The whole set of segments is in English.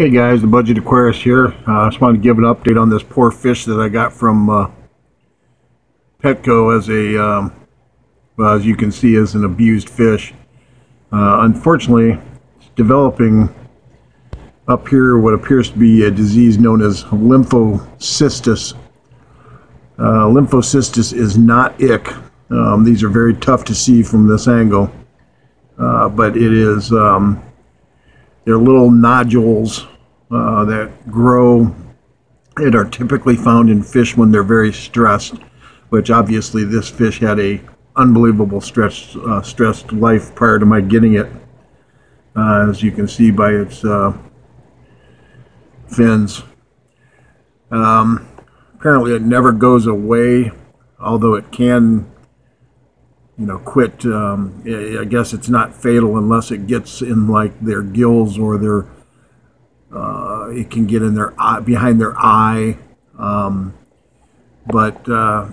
Hey guys, the Budget Aquarist here. Uh, I just wanted to give an update on this poor fish that I got from uh, Petco as a, um, well, as you can see, as an abused fish. Uh, unfortunately, it's developing up here what appears to be a disease known as lymphocystis. Uh, lymphocystis is not ick. Um, these are very tough to see from this angle, uh, but it is. Um, they're little nodules uh, that grow and are typically found in fish when they're very stressed, which obviously this fish had a unbelievable stress, uh, stressed life prior to my getting it, uh, as you can see by its uh, fins. Um, apparently it never goes away, although it can you know, quit. Um, I guess it's not fatal unless it gets in like their gills or their. Uh, it can get in their eye, behind their eye, um, but uh,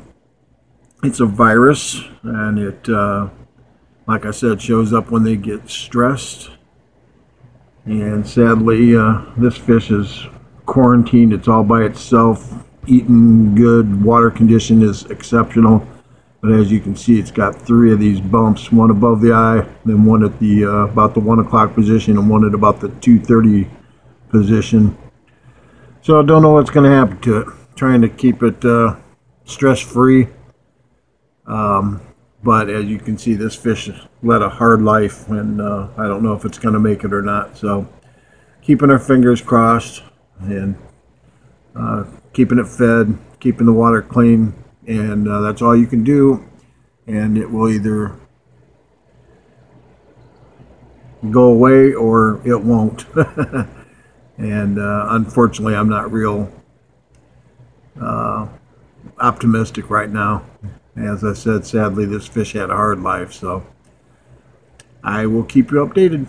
it's a virus, and it, uh, like I said, shows up when they get stressed. And sadly, uh, this fish is quarantined. It's all by itself. Eating good, water condition is exceptional but as you can see, it's got three of these bumps, one above the eye, then one at the uh, about the one o'clock position, and one at about the 2:30 position. So I don't know what's going to happen to it. trying to keep it uh, stress-free. Um, but as you can see, this fish led a hard life, and uh, I don't know if it's going to make it or not. So keeping our fingers crossed and uh, keeping it fed, keeping the water clean, and uh, that's all you can do and it will either go away or it won't and uh, unfortunately I'm not real uh, optimistic right now. As I said sadly this fish had a hard life so I will keep you updated